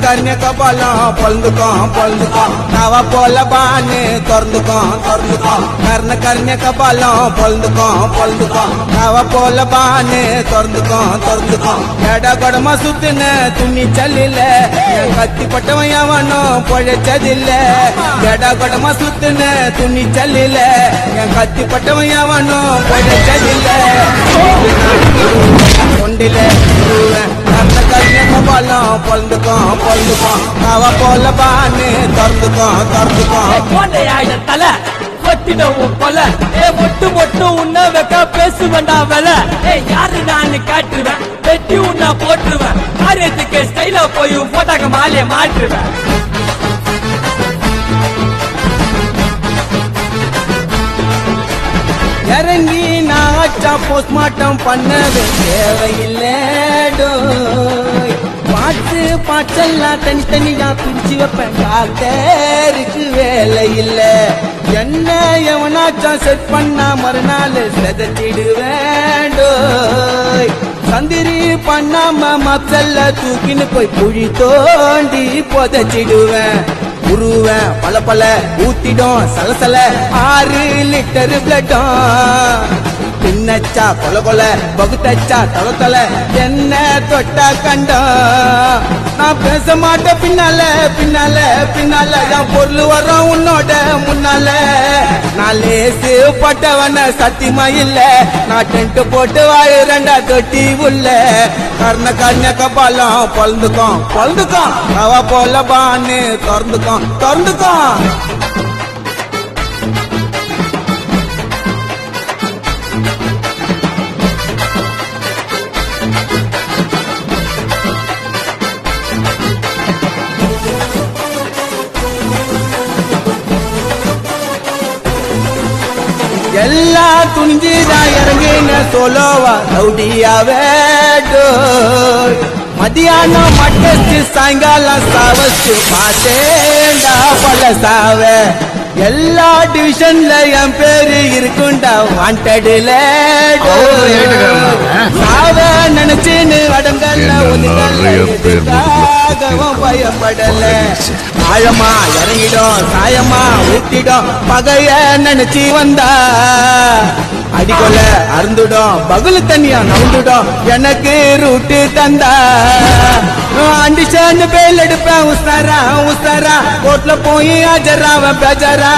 கர்ண கபாலம் பொழுதுக்கும் பொழுதுக்கும் நவ போல பானு திறந்துக்கோம் திறந்துக்கும். கர்ண கர்ண கபாலம் பொழுதுக்கும் பொழுதுக்கும் நவ போல பானு திறந்துக்கோம் திறந்துக்கும். எட கொடமா சுத்துன துணி சல்லில என் கத்தி பட்டவன் எவனும் பொழைச்சதில்ல. எட கொடமா சுத்துன துணி சல்லில என் கத்தி பட்டவன் எவனும் பொழைச்சதில்ல. கொண்டில கர்ண கபாலம் பொழுதுக்கும் பொழுதுக்கும் நவ போல பானு திறந்துக்கும் திறந்துக்கும் கோண்டையாயிட தலை? கொட்டின உன் கொலை. ஏ மொட்டு மொட்டு உன்ன வைக்க பேசு வேண்டாம் வேலை. ஏ யாரு நான் காட்டுவேன்? வெட்டி உன்ன போட்டுருவேன். காரியத்துக்கு ஸ்டைலா போய் போட்டாக்க மாலைய மாற்றுவேன். இறங்கி நாச்சா போஸ்ட்மார்ட்டம் பண்ணது தேவையில்லைடோய் பாட்டு பாட்டெல்லாம் தனித்தனியா பிரிச்சு வைப்பேன். காத்தேருக்கு வேலை இல்ல. என்ன எவனாச்சும் செட் பண்ணா மறுநாள் செதச்சிடுவேண்டோய் சந்திரி பண்ணாம மக்சல்ல தூக்கின்னு போய் குழி தோண்டி புதைச்சிடுவேன். உருவேன் பல பல ஊத்திடும் சலசல ஆறு லிட்டர் பிளட்டும் பின்னச்சா கொல கொல பகுத்தச்சா தல தல என்ன தொட்டா கண்டா. நான் பேச மாட்டேன் பின்னால பின்னால பின்னால என் பொருள் வரும் உன்னோட முன்னால. நான் லேசு பட்டவன சத்தியமா இல்ல. நான் டென்ட் போட்டு வாழுறேன்டா தொட்டி உள்ள. கர்ண கண்ண கபாலம் பொழுதுக்கும் பொழுதுக்கும் அவ போல பான்னு திறந்துக்கும் திறந்துக்கும். எல்லா துணிஞ்சுதான் இறங்கின சோலோவா? ரவுடியாவே டோய். மதியானம் மட்டச்சு சாயங்காலம் சாவச்சு பார்த்தேன்டா பல சாவ எல்லா டிவிஷன்ல என் பேரு இருக்குண்டா வாண்டடுல சாவ நினைச்சுன்னு அடங்கல்ல நிறைய பேர் ஒதுங்கல்ல பயப்படல. ஆழமா இறங்கிடும் சாயமா ஊத்திடும் பகைய நினைச்சு வந்தா அடிக்கொல அருந்துடும் பகுல தனியா நவுந்துடும். எனக்கு ரூட்டு தந்தா. அண்டிஷன் பேல் எடுப்பேன் உசாரா உசாரா. கோட்ல போய் ஆஜராவ பேஜரா.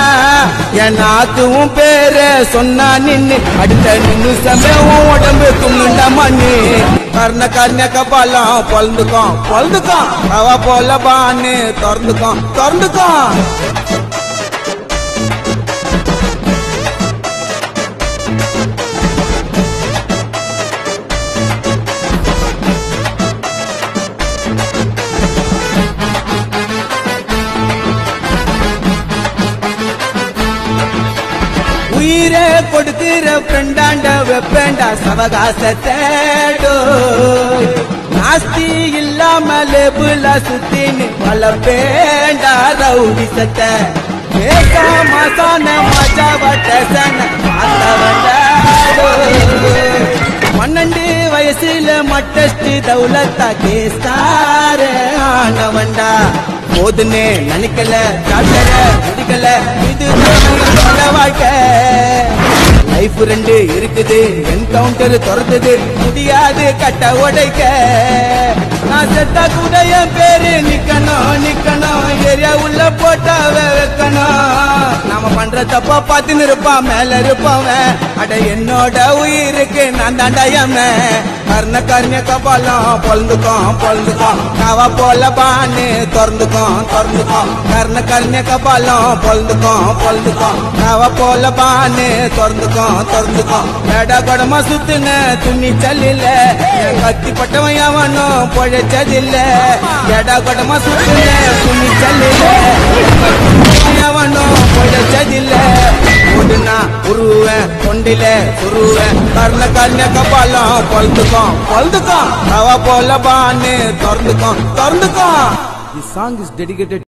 என் ஆத்துவும் பேரு சொன்னா நின்னு. அடுத்த நிமிஷமே உன் உடம்பு துண்ணுண்ட மண்ணு. கர்ண கர்ண கபாலம் பொழுதுக்கும் பொழுதுக்கும் அவ போல பான்னு திறந்துக்கும் திறந்துக்கும். உயிரே கொடுக்கிற ஃப்ரெண்டாண்ட வெப்பேண்டா சவகாசத்தேடோ நாஸ்தி இல்லாம லேபுல சுத்தின்னு பல பேண்டா ரவுடி சத்த ஏகா மாசான மஜா வட்டசன பார்த்தவண்டாடோ பன்னெண்டு வயசுல மட்டஸ்டி தௌலத்தா கேஸ்தார ஆனவண்டா போதுன்னு நினைக்கல டாக்டர முடிக்கல இது லைஃப் ரெண்டு இருக்குது என்கவுண்டர் துறந்தது முடியாது கட்ட உடைக்க. நான் செத்தா கூட என் பேரு நிக்கணும் நிக்கணும் ஏரியா உள்ள போட்டா வைக்கணும். நாம பண்ற தப்பா பார்த்துன்னு இருப்பான் மேல இருப்பவன் அட என்னோட உயிருக்கு நான் தாண்டாயம கர்ண கர்ண கபாலம் பொழுதுக்கும் பொழுதுக்கும் நவ போல பான்னு திறந்துக்கும் திறந்துக்கும். கர்ண கர்ண கபாலம் பொழுதுக்கும் பொழுதுக்கும் நவ போல பான்னு திறந்துக்கும். திறந்துக்கும் எட கொடமா சுத்துன துணி சல்லில என் கத்தி பட்டவன் எவனும் பொழைச்சதில்ல எட கொடமா சுத்துன துணி சல்லில பொழைச்சதில்ல. ஒடுனா உருவேன் கொண்டில சுருவேன் கர்ண கர்ண கபாலம் பொழுதுக்கும் பொழுதுக்கும் அவ போல பான்னு திறந்துக்கும் திறந்துக்கும் This song is dedicated